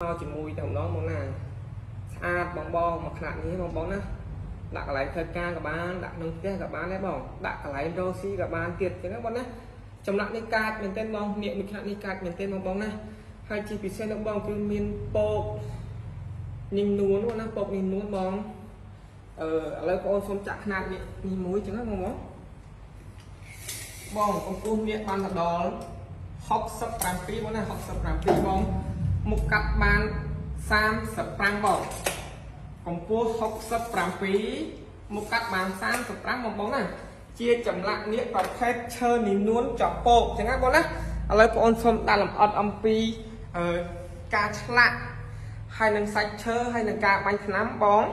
មកជាមួយតែម្ដងបងណាស្អាតបងបងមកខ្នាតនេះបងបងណាដាក់កន្លែងធ្វើការក៏បានដាក់ក្នុងផ្ទះក៏បានដែរបងដាក់កន្លែងរកស៊ីក៏បានទៀតអញ្ចឹងណាបងណាចម្លាក់នេះកាចមែនទែនបងនេះមួយខ្នាតនេះកាចមែនទែនបងបងណាហើយជាពិសេសនោះបងគឺមានពកញឹងនួនបងណាពកញឹងនួនបងអឺឥឡូវបងអូនសូមចាក់ខ្នាតនេះនេះមួយអញ្ចឹងណាបងបងបងកម្ពស់នេះបានទៅដល់67បងណា67បង មុខកាត់បាន35បងកម្ពស់67មុខកាត់បាន35បងបងណាជាចម្លាក់នេះប្រភេទឈើនីនួនចពោកអញ្ចឹងណាបងណាឥឡូវបងអូនសូមដាក់លម្អិតអំពីអឺការឆ្លាក់ហើយនឹងសាច់ឈើហើយនឹងការបាញ់ថ្នាំបង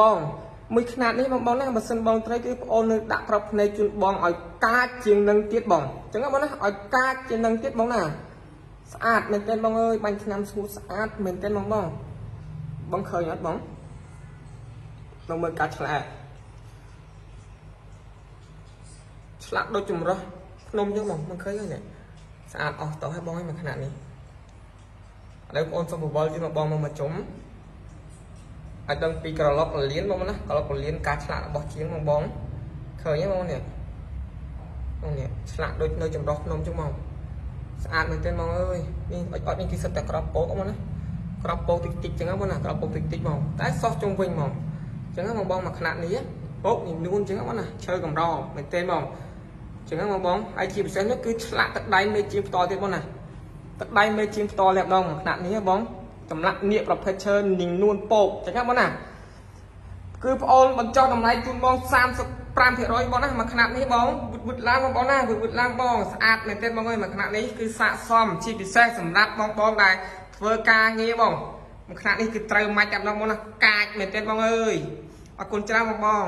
បង មួយຂ្នាតនេះបងបងណាបើសិនបងត្រីគឺប្អូននៅដាក់ក្របភ្នែកជូនបងឲ្យកាចជាងនឹងទៀតបងអញ្ចឹងបងណាឲ្យកាចជាងនឹងទៀតបងណាស្អាតមែនទែនបងអើយបាញ់ឆ្នាំស្ងួតស្អាតមែនទែនបងបងបងឃើញអត់បងនៅមើលកាចឆ្លាក់ឆ្លាក់ដូចចម្រោះភ្នំអញ្ចឹងបងមិនឃើញទេស្អាតអស់តោះហើយបងឯងមួយຂ្នាតនេះឥឡូវបងអូនសុំបវលជាមួយបងមកមកជុំ ឲ្យដឹងពីក្រឡុកលៀនបងណាក្រឡុកលៀនការឆ្លាក់របស់ជាងបងបងឃើញទេបងនេះបងនេះឆ្លាក់ដូចនៅចម្រោះភ្នំចឹងបងស្អាតមែនទែនបងអើយនេះអត់អត់នេះគឺសិតតែក្របពោកបងណាក្របពោកតិចតិចចឹងបងណាក្របពោកតិចតិចបងតែសោះជុំវិញហ្មងចឹងបងបងមកខ្នាតនេះពោកនេះនួនចឹងបងណាឈើកម្រមែនទែនបងចឹងបងបងហើយជាពិសេសនោះគឺឆ្លាក់ទឹកដៃមេជាងផ្ទាល់ទៀតបងណាទឹកដៃមេជាងផ្ទាល់តែម្ដងខ្នាតនេះបង តម្លាក់នៀកប្រភេទឈើនិងនួនពោកចឹងហ្នឹងបងណាគឺប្អូនបញ្ចុះតម្លៃជូនបង35%បងណាមួយខ្នាតនេះបងវឹតវឹតឡើងបងណាវឹតវឹតឡើងបងស្អាតមែនទែនបងអើយមួយខ្នាតនេះគឺស័កសមជាពិសេសសម្រាប់បងបងដែលធ្វើការងារបងមួយខ្នាតនេះគឺត្រូវម៉ាច់តែម្ដងបងណាកាចមែនទែនបងអើយអរគុណច្រើនបងបង